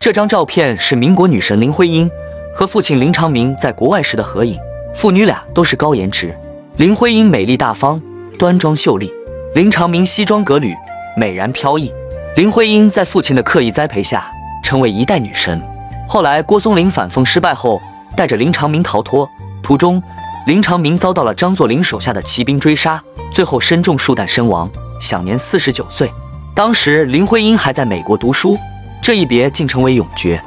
这张照片是民国女神林徽因和父亲林长民在国外时的合影，父女俩都是高颜值。林徽因美丽大方、端庄秀丽，林长民西装革履、美然飘逸。林徽因在父亲的刻意栽培下，成为一代女神。后来郭松龄反奉失败后，带着林长民逃脱，途中林长民遭到了张作霖手下的骑兵追杀，最后身中数弹身亡，享年四十九岁。当时林徽因还在美国读书。这一别竟成为永诀。